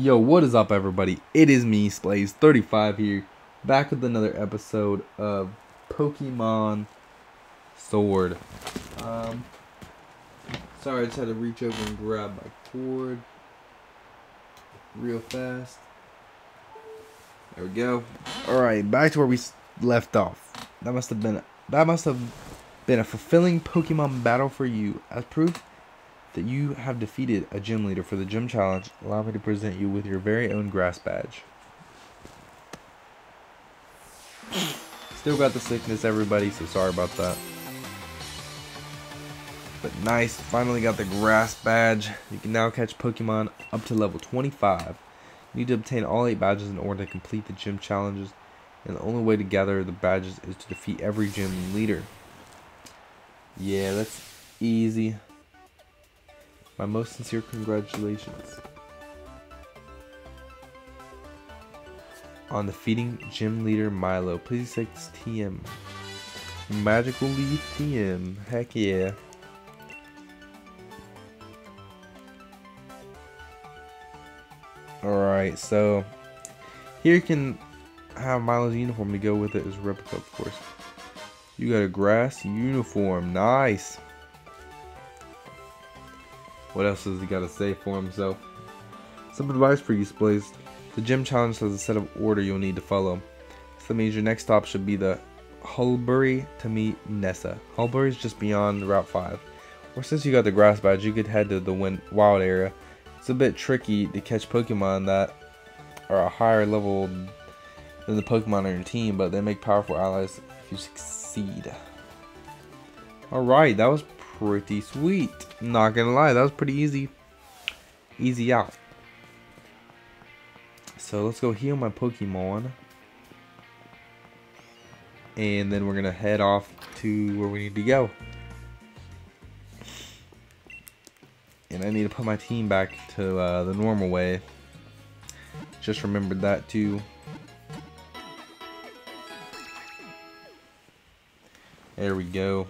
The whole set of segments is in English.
Yo, what is up, everybody? It is me, Splazed35 here, back with another episode of Pokemon Sword. Um, sorry, I just had to reach over and grab my cord real fast. There we go. All right, back to where we left off. That must have been that must have been a fulfilling Pokemon battle for you, as proof that you have defeated a gym leader for the gym challenge, allow me to present you with your very own grass badge. Still got the sickness, everybody, so sorry about that. But nice, finally got the grass badge. You can now catch Pokemon up to level 25. You need to obtain all 8 badges in order to complete the gym challenges, and the only way to gather the badges is to defeat every gym leader. Yeah, that's easy. My most sincere congratulations on defeating gym leader Milo. Please take this TM. Magical Leaf TM. Heck yeah. Alright, so here you can have Milo's uniform to go with it as a replica, of course. You got a grass uniform. Nice. What else has he got to say for himself? Some advice for you, Splazed. The gym challenge has a set of order you'll need to follow. So that means your next stop should be the Hulbury to meet Nessa. Hulbury is just beyond Route 5. Or since you got the grass badge, you could head to the wild area. It's a bit tricky to catch Pokemon that are a higher level than the Pokemon on your team, but they make powerful allies if you succeed. Alright, that was pretty sweet. Not gonna lie, that was pretty easy. Easy out. So let's go heal my Pokemon. And then we're gonna head off to where we need to go. And I need to put my team back to uh, the normal way. Just remembered that too. There we go.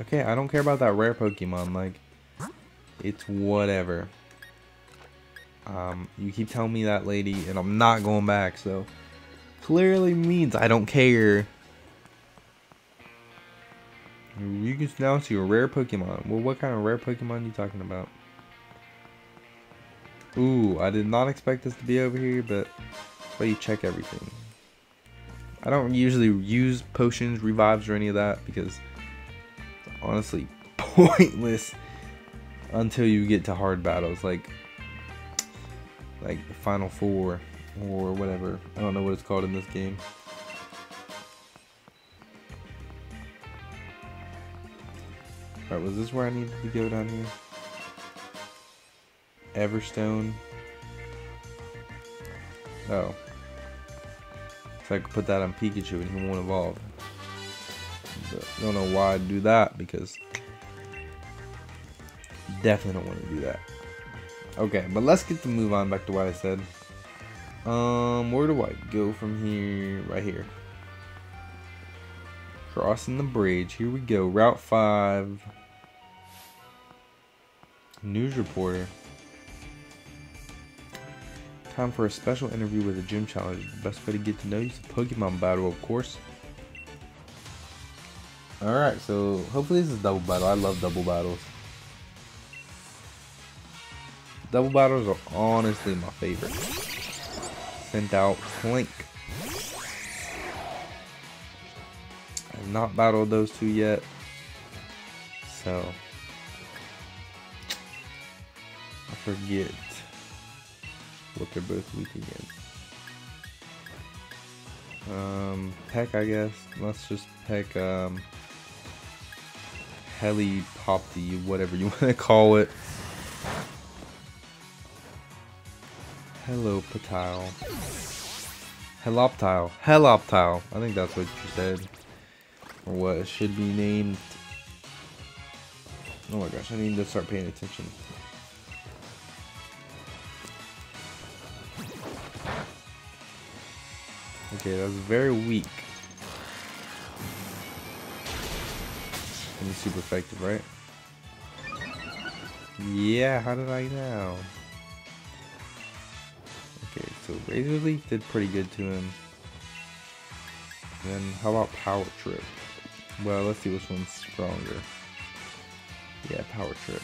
Okay, I don't care about that rare Pokemon, like, it's whatever. Um, you keep telling me that, lady, and I'm not going back, so clearly means I don't care. You can now see a rare Pokemon. Well, what kind of rare Pokemon are you talking about? Ooh, I did not expect this to be over here, but why you check everything. I don't usually use potions, revives, or any of that because honestly pointless until you get to hard battles like like the final four or whatever I don't know what it's called in this game Alright, was this where I needed to go down here? Everstone. Oh. So I could put that on Pikachu and he won't evolve. I don't know why I'd do that because definitely don't want to do that. Okay, but let's get to move on back to what I said. Um, where do I go from here? Right here. Crossing the bridge. Here we go. Route 5. News reporter. Time for a special interview with a gym challenge. The best way to get to know you is a Pokemon battle, of course. Alright, so hopefully this is double battle. I love double battles. Double battles are honestly my favorite. Sent out Clink. I've not battled those two yet. So I forget what they're both weak against. Um, Peck, I guess. Let's just pick um, Helipopty, whatever you want to call it. Hello, Patile. Heloptile. Heloptile. I think that's what you said. Or what it should be named. Oh my gosh, I need to start paying attention. Okay, that was very weak. And super effective, right? Yeah, how did I know? Okay, so Razor Leaf did pretty good to him. Then how about Power Trip? Well, let's see which one's stronger. Yeah, Power Trip.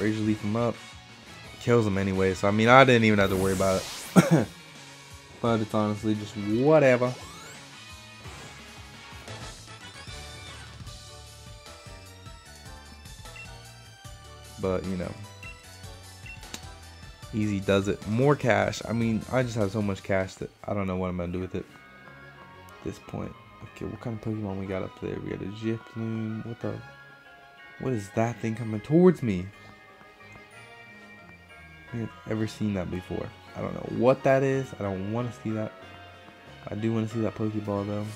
Razor Leaf him up. Kills him anyway, so I mean, I didn't even have to worry about it. but it's honestly just whatever. But, you know, easy does it. More cash. I mean, I just have so much cash that I don't know what I'm to do with it at this point. Okay, what kind of Pokemon we got up there? We got a Jiploom. What the? What is that thing coming towards me? I've ever seen that before. I don't know what that is. I don't want to see that. I do want to see that Pokeball though.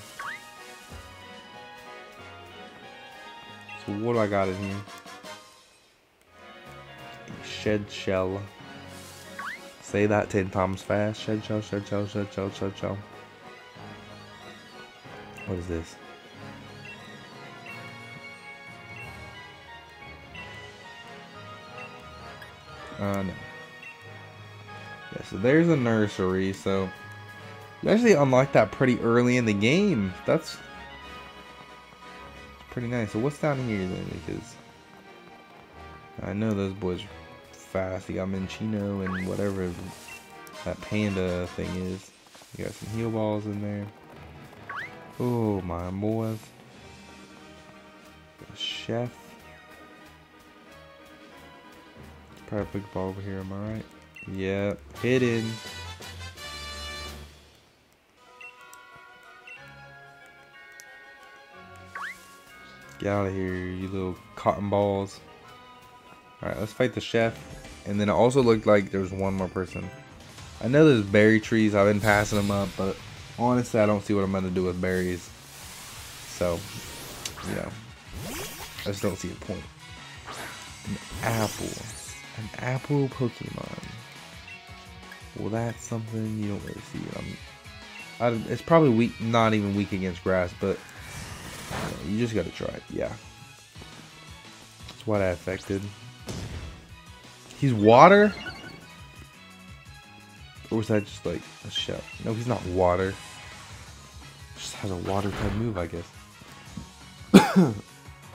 So what do I got in here? Shed shell. Say that ten times fast. Shed shell, shed shell, shed shell, shed shell. What is this? Uh, no. Yeah, so there's a nursery, so you actually unlock that pretty early in the game. That's pretty nice. So what's down here then? Because I know those boys are fast. You got Minccino and whatever that panda thing is. You got some heal balls in there. Oh my boys. Chef. A ball over here, am I right? Yep, hidden. Get out of here, you little cotton balls. Alright, let's fight the chef. And then it also looked like there was one more person. I know there's berry trees. I've been passing them up, but honestly, I don't see what I'm going to do with berries. So, you know, I just don't see a point. An apple. An apple Pokemon. Well, that's something you don't really see. Um, I, it's probably weak, not even weak against grass, but you, know, you just gotta try it. Yeah. That's what I affected. He's water? Or was that just like a shell? No, he's not water. Just has a water type move, I guess.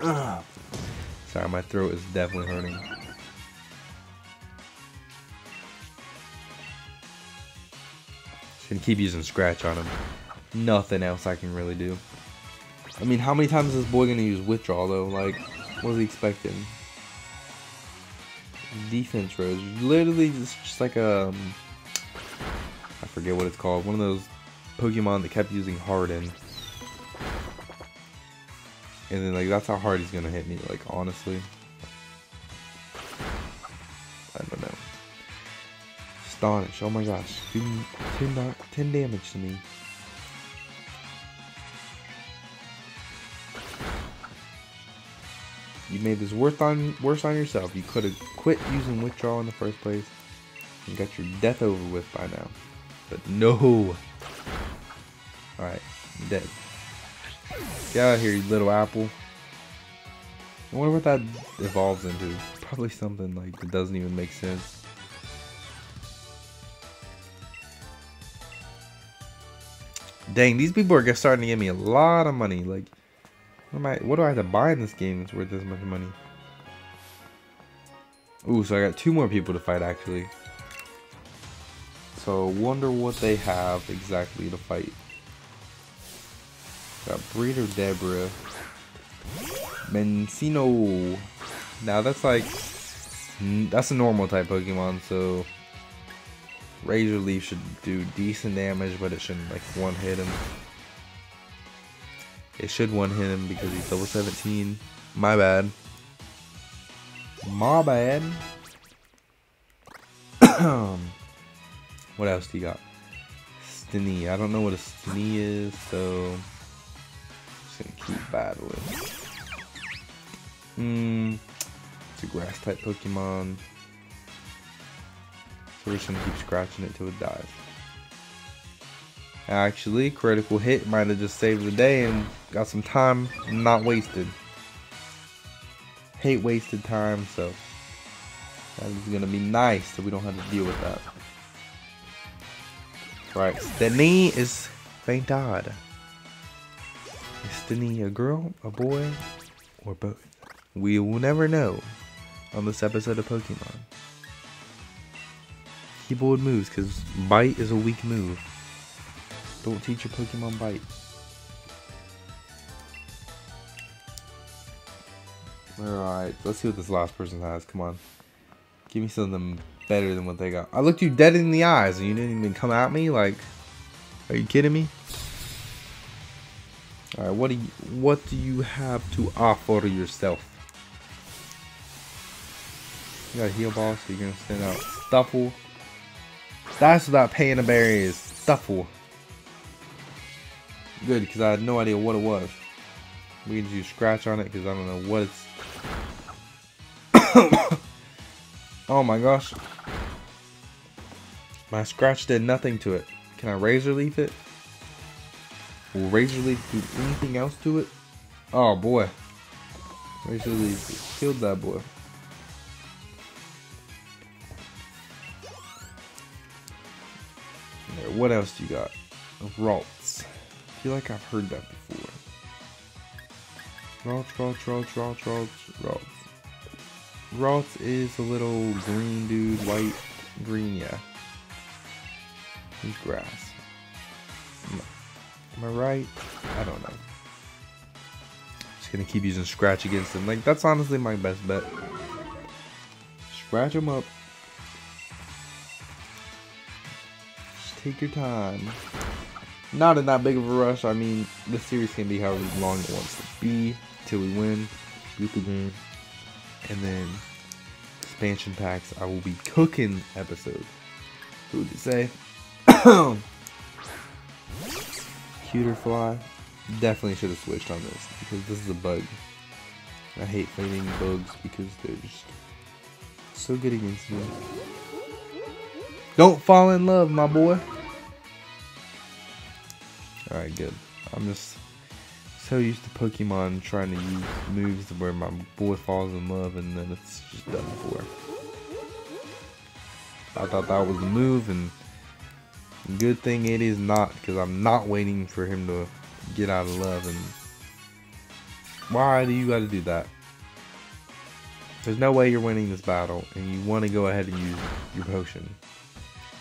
Sorry, my throat is definitely hurting. Just gonna keep using scratch on him. Nothing else I can really do. I mean, how many times is this boy gonna use withdraw though? Like, what was he expecting? Defense rose, literally just, just like a, um, I forget what it's called. One of those Pokemon that kept using Harden. And then like that's how hard he's gonna hit me, like honestly. I don't know. Astonish, oh my gosh. 10, 10 damage to me. You made this worse on worse on yourself. You could have quit using withdrawal in the first place and got your death over with by now. But no. Alright, dead. Get out of here, you little apple. I wonder what that evolves into. Probably something like that doesn't even make sense. Dang, these people are starting to give me a lot of money. Like, what, am I, what do I have to buy in this game that's worth this much money? Ooh, so I got two more people to fight, actually. So, wonder what they have exactly to fight. Got Breeder Deborah. Minccino. Now that's like, that's a normal type Pokemon, so Razor Leaf should do decent damage, but it shouldn't like one hit him. It should one hit him because he's level 17. My bad. My bad. what else do you got? Steenee. I don't know what a Steenee is, so just gonna keep battling. Hmm. It's a grass type Pokemon. So we're just gonna keep scratching it till it dies. Actually, critical hit might have just saved the day and got some time not wasted. hate wasted time, so that is gonna be nice so we don't have to deal with that. Right, Steenee is fainted. Is Steenee a girl, a boy, or both? We will never know on this episode of Pokemon. Keyboard moves, because bite is a weak move. Don't teach your Pokemon bite. Alright, let's see what this last person has. Come on. Give me something better than what they got. I looked you dead in the eyes and you didn't even come at me? Like, are you kidding me? Alright, what do you what do you have to offer yourself? You got a heal ball, so you're gonna send out Stufful. That's without paying a berry is Stufful. Good, because I had no idea what it was. We can use scratch on it because I don't know what it's oh my gosh. My scratch did nothing to it. Can I razor leaf it? Will razor leaf do anything else to it? Oh boy. Razor leaf killed that boy. What else do you got? Ralts. I feel like I've heard that before. Ralts, Ralts, Ralts, Ralts, Ralts, Ralts. Ralts is a little green dude, white, green, yeah. He's grass. Am I right? I don't know. Just gonna keep using Scratch against him. Like, that's honestly my best bet. Scratch him up. Just take your time. Not in that big of a rush. I mean, this series can be however long it wants to be till we win. Beat the game and then expansion packs. I will be cooking episodes. Who would you say? Cutiefly. Definitely should have switched on this because this is a bug. I hate fighting bugs because they're just so good against me. Don't fall in love, my boy. Alright, good. I'm just so used to Pokemon trying to use moves where my boy falls in love and then it's just done for. I thought that was the move and good thing it is not because I'm not waiting for him to get out of love and why do you got to do that? There's no way you're winning this battle and you want to go ahead and use your potion.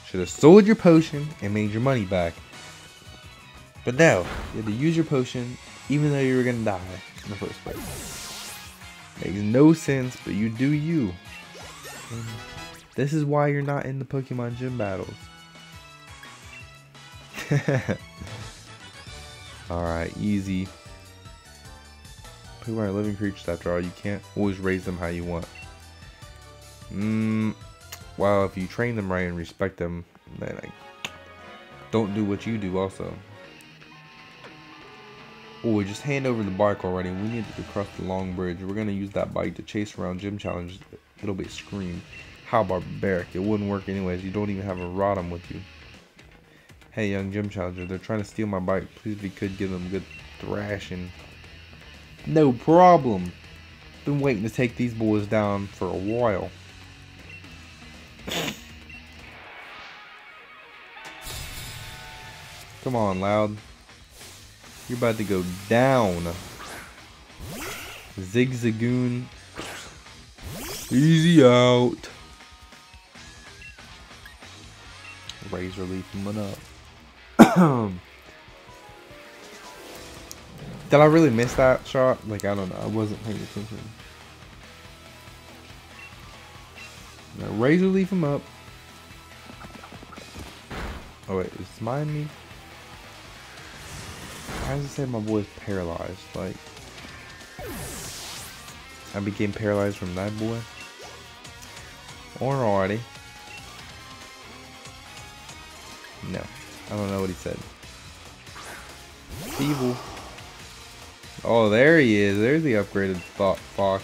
Should have sold your potion and made your money back. But no, you had to use your potion even though you were gonna die in the first place. Makes no sense, but you do you. And this is why you're not in the Pokemon gym battles. Alright, easy. Pokemon are living creatures after all. You can't always raise them how you want. Mmm. Well, if you train them right and respect them, then I don't do what you do also. Oh, just hand over the bike already. We need to cross the long bridge. We're going to use that bike to chase around gym challenge. It'll be scream. How barbaric. It wouldn't work anyways. You don't even have a Rotom with you. Hey, young gym challenger. They're trying to steal my bike. Please, if you could, give them a good thrashing. No problem. Been waiting to take these boys down for a while. Come on, Loud. You're about to go down. Zigzagoon. Easy out. Razor leaf coming up. Did I really miss that shot? Like, I don't know. I wasn't paying attention. Now, razor leaf him up. Oh, wait. Is mine me? Why does it say my boy's paralyzed? Like, I became paralyzed from that boy? Alrighty. No. I don't know what he said. Evil. Oh, there he is. There's the upgraded fox.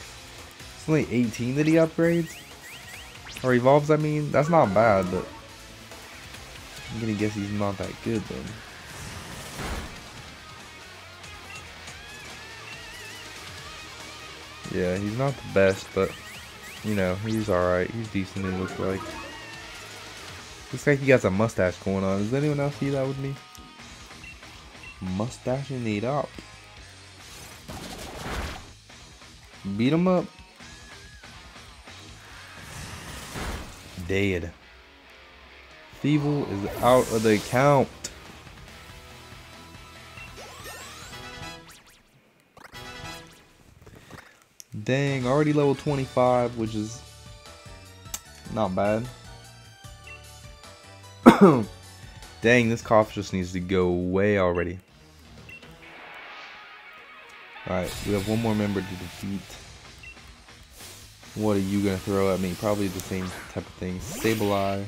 It's only 18 that he upgrades? Or evolves, I mean. That's not bad, but... I'm gonna guess he's not that good, then. Yeah, he's not the best, but you know, he's alright. He's decent, it looks like. Looks like he got some mustache going on. Does anyone else see that with me? Mustaching it up. Beat him up. Dead. Thievul is out of the count. Dang, already level 25, which is not bad. Dang, this cough just needs to go away already. Alright, we have one more member to defeat. What are you going to throw at me? Probably the same type of thing. Sableye.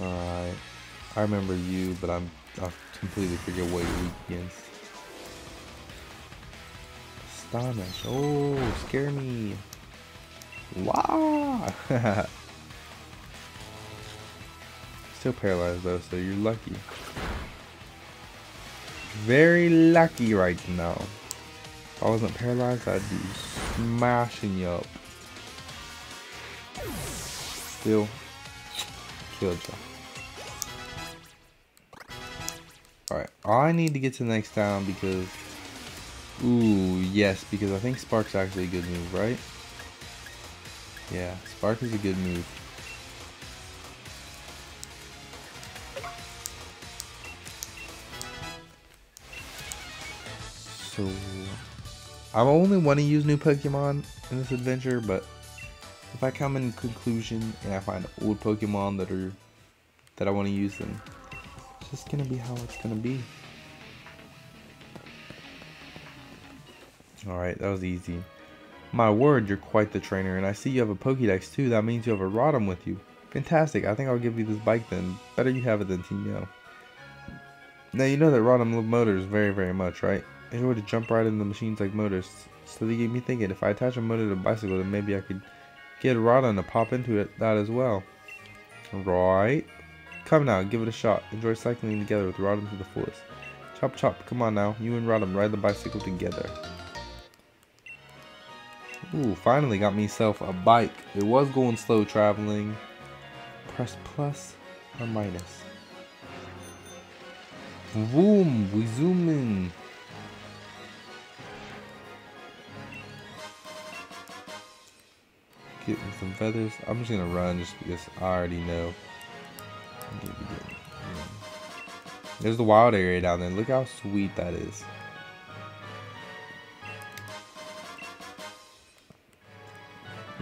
Alright. I remember you, but I'm I completely forget what you're weak against. Astonish. Oh, scare me. Wow. Still paralyzed though, so you're lucky. Very lucky right now. If I wasn't paralyzed, I'd be smashing you up. Still killed you. I need to get to the next town because... Ooh, yes, because I think Spark's actually a good move, right? Yeah, Spark is a good move. So, I only want to use new Pokemon in this adventure, but if I come in conclusion and I find old Pokemon that are that I want to use, then it's just gonna be how it's gonna be. Alright, that was easy. My word, you're quite the trainer, and I see you have a Pokédex too. That means you have a Rotom with you. Fantastic, I think I'll give you this bike then. Better you have it than Tino. Now you know that Rotom love motors very, very much, right? Enjoy to jump right into the machines like motors. So they get me thinking, if I attach a motor to a bicycle, then maybe I could get Rotom to pop into it that as well. Right. Come now, give it a shot. Enjoy cycling together with Rotom to the fullest. Chop chop, come on now. You and Rotom ride the bicycle together. Ooh, finally got myself a bike. It was going slow traveling. Press plus or minus. Boom, we zoom in. Getting some feathers. I'm just gonna run just because I already know. There's the wild area down there. Look how sweet that is.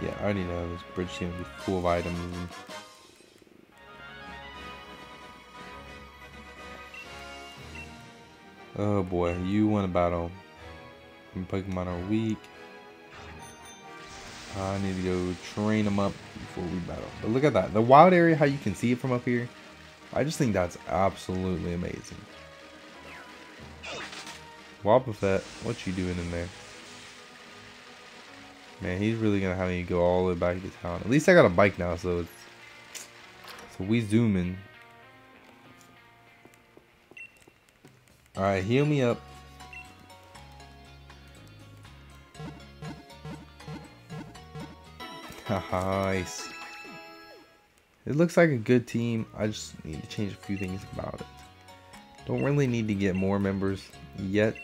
Yeah, I already know this bridge is gonna be full of items. Oh boy, you want to battle. Pokemon are weak. I need to go train them up before we battle. But look at that. The wild area, how you can see it from up here. I just think that's absolutely amazing. Wobbuffet, what you doing in there? Man, he's really gonna have me go all the way back to town. At least I got a bike now, so it's so we zoom in. Alright, heal me up. nice. It looks like a good team. I just need to change a few things about it. Don't really need to get more members yet.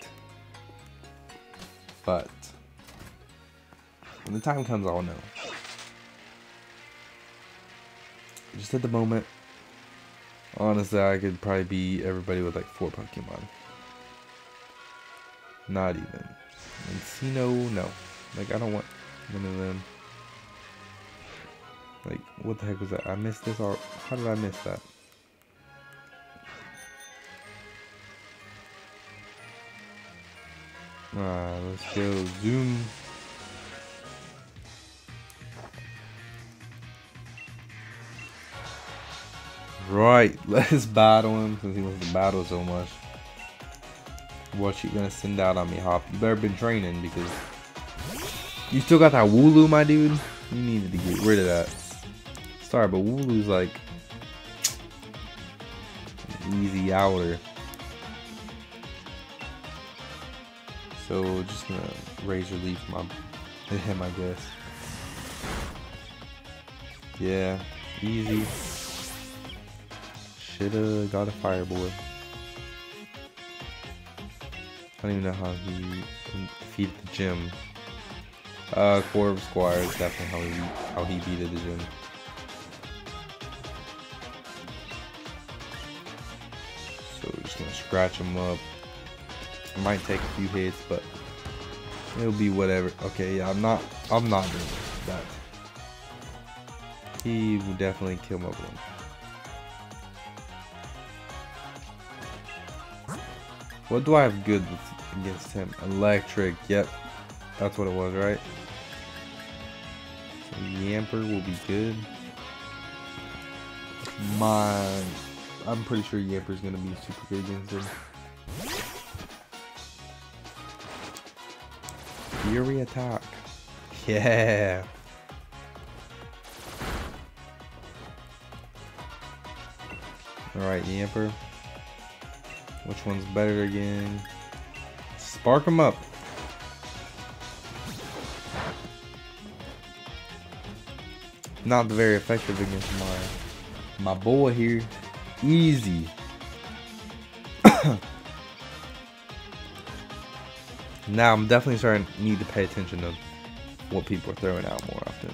But when the time comes, I'll know. Just at the moment, honestly, I could probably beat everybody with like four Pokemon. Not even. Encino, no. Like, I don't want one of them. Like, what the heck was that? I missed this or how did I miss that? Alright, let's go zoom. Right, let's battle him since he wants to battle so much. What you gonna send out on me, Hop? You better been training because you still got that Wooloo, my dude. You needed to get rid of that. Sorry, but Wooloo's like easy outer. So just gonna razor leaf my him, I guess. Yeah, easy. Shoulda got a fireboard. I don't even know how he defeated the gym. Uh, Corvisquire is definitely how he how he beat the gym. So we're just gonna scratch him up. It might take a few hits, but it'll be whatever. Okay, yeah, I'm not I'm not doing that. He will definitely kill my balloon. What do I have good against him? Electric, yep. That's what it was, right? Yamper will be good. My, I'm pretty sure Yamper's gonna be super good against him. Fury attack. Yeah. Alright, Yamper. Which one's better again? Spark him up. Not very effective against my my boy here. Easy. now I'm definitely starting to need to pay attention to what people are throwing out more often.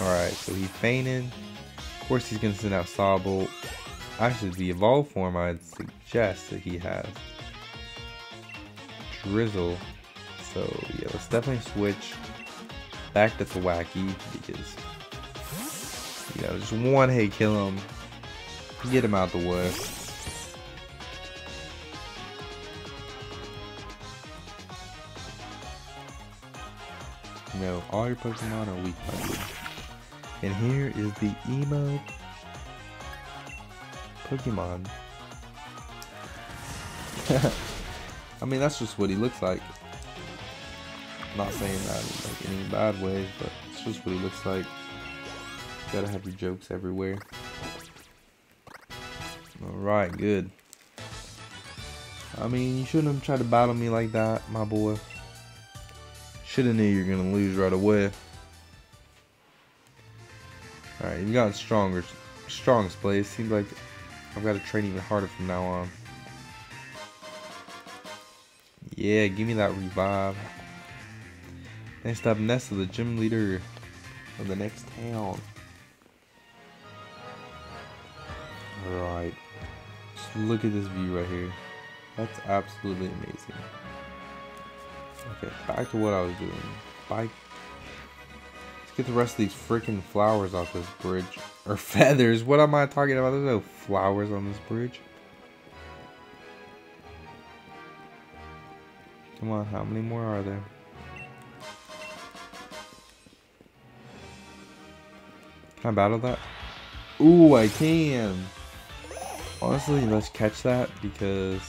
Alright, so he fainted. Of course he's gonna send out Sobble. Actually, the evolved form I'd suggest that he has. Drizzile. So, yeah, let's definitely switch back to Thwackey because, just one hit kill him. Get him out the way. Know, all your Pokemon are weak minded. And here is the emo Pokemon. I mean, that's just what he looks like. not saying that in like any bad ways, but it's just what he looks like. Gotta have your jokes everywhere. Alright, good. I mean, you shouldn't have tried to battle me like that, my boy. Shoulda knew you're gonna lose right away. Alright, you got stronger, strongest place. Seems like I've got to train even harder from now on. Yeah, give me that revive. Next up, Nessa, the gym leader of the next town. Alright. Just look at this view right here. That's absolutely amazing. Okay, back to what I was doing. Bike. Let's get the rest of these freaking flowers off this bridge. Or feathers. What am I talking about? There's no flowers on this bridge. Come on, how many more are there? Can I battle that? Ooh, I can. Honestly, let's catch that because...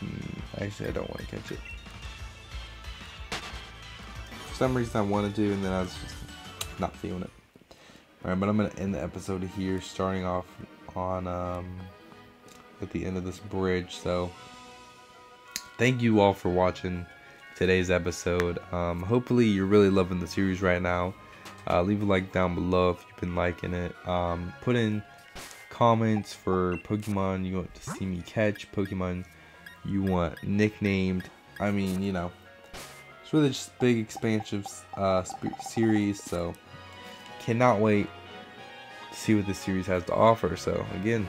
Hmm, actually, I don't want to catch it. For some reason, I wanted to, and then I was just not feeling it. Alright, but I'm going to end the episode here, starting off on, um, at the end of this bridge, so thank you all for watching today's episode. Um, hopefully you're really loving the series right now. Uh, leave a like down below if you've been liking it. Um, put in comments for Pokemon you want to see me catch, Pokemon you want nicknamed. I mean, you know, it's really just big expansive uh, series, so cannot wait to see what this series has to offer. So again,